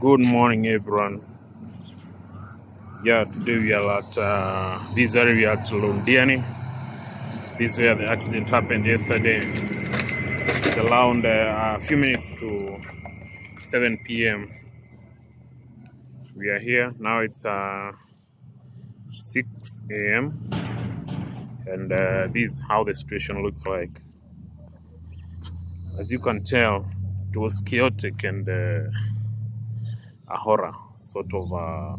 Good morning, everyone. Yeah, today we are at uh, this area at Londiani. This is where the accident happened yesterday. It's around uh, a few minutes to 7 p.m. We are here now. It's uh, 6 a.m. and uh, this is how the situation looks like. As you can tell, it was chaotic and uh, a horror sort of uh,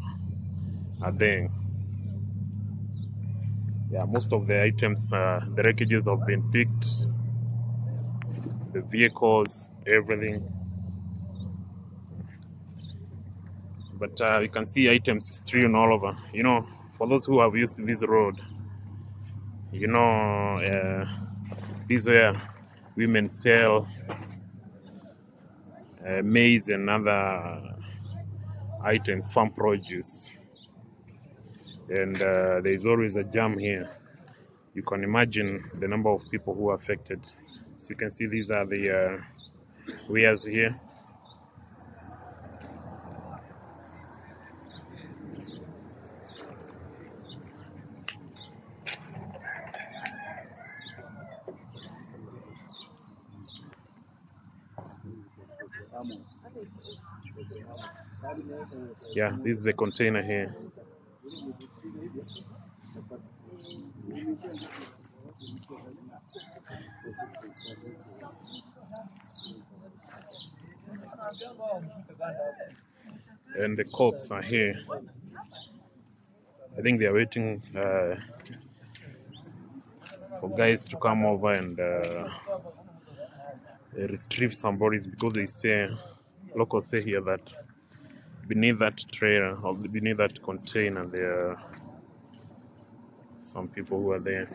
a thing. Yeah, most of the items, uh, the wreckages have been picked, the vehicles, everything. But uh, you can see items strewn all over. You know, for those who have used this road, you know, uh, this is where women sell uh, maize and other items, farm produce. And uh, there is always a jam here. You can imagine the number of people who are affected. So you can see these are the uh, wares here. Yeah, this is the container here. And the cops are here. I think they are waiting uh, for guys to come over and uh, retrieve some bodies because they say, locals say here that beneath that trailer or beneath that container there are some people who are there.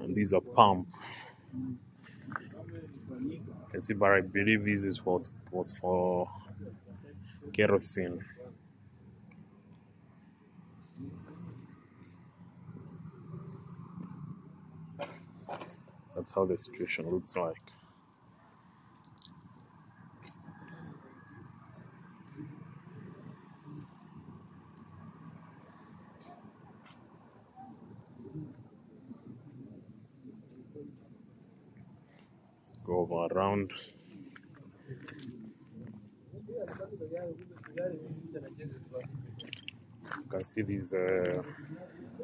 And these are pump. You can see, but I believe this is was was for kerosene. That's how the situation looks like. Go over around. You can see these uh,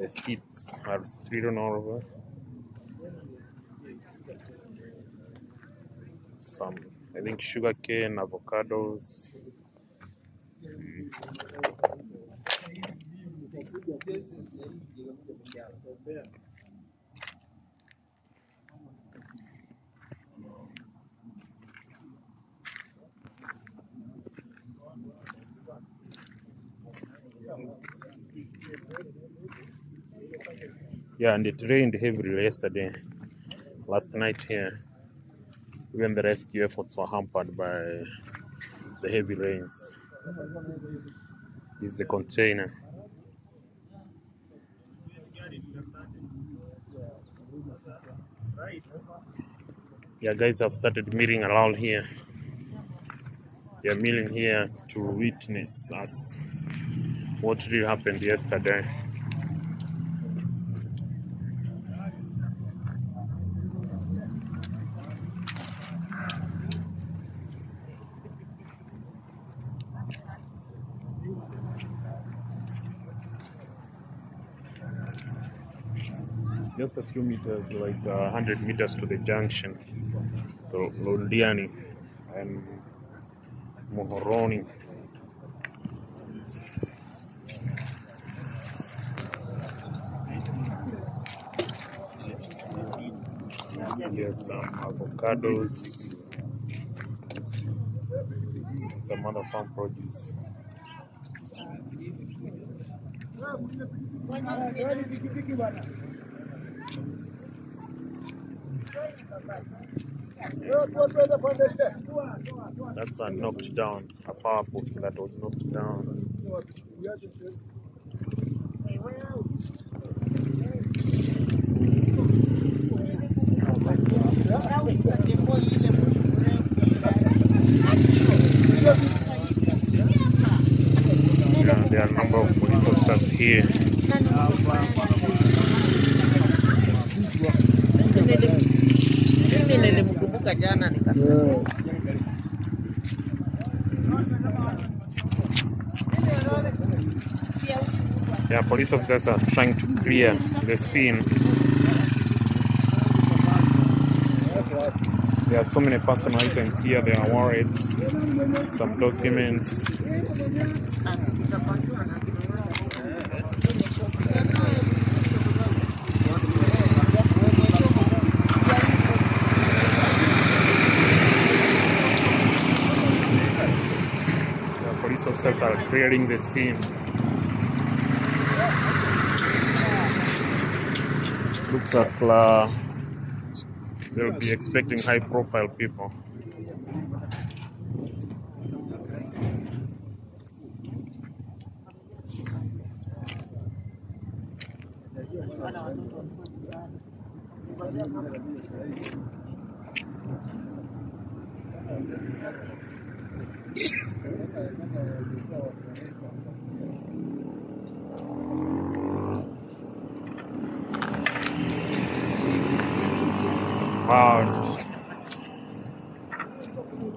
the seats are strewn all over. Some, I think, sugarcane, avocados. Yeah, and it rained heavily yesterday, last night here. Even the rescue efforts were hampered by the heavy rains. This is the container. Yeah, guys have started milling around here. They are milling here to witness us what really happened yesterday. Just a few meters, like uh, 100 meters to the junction, to Londiani and Muhoroni. Yes, some avocados, and some other farm produce. That's a knocked down, a power post that was knocked down. Yeah, there are a number of police officers here. Nikasema Yeah, police officers are trying to clear the scene. There are so many personal items here. There are warrants, some documents. The police officers are clearing the scene. Looks like uh, they'll be expecting high profile people. About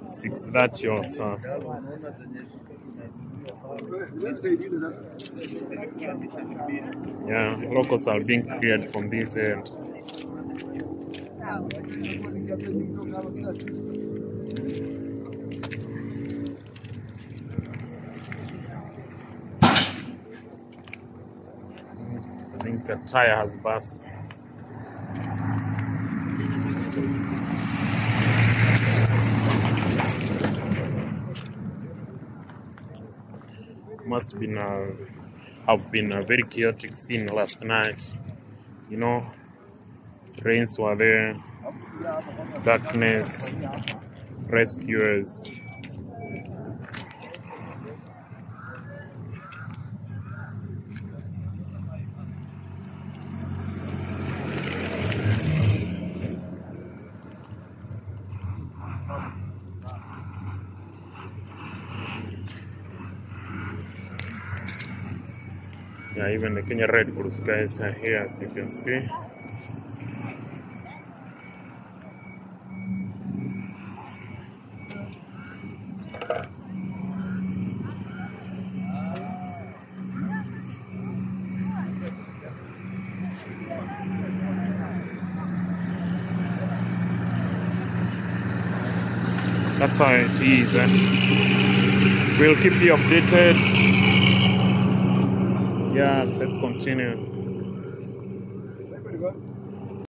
6.30 or so. Yeah, locals are being cleared from this end. I think a tire has burst. Must been a, have been a very chaotic scene last night. You know, rains were there, darkness, rescuers. Even the Kenya Red Cross guys are here, as you can see. That's how it is. Eh? We'll keep you updated. Yeah, let's continue.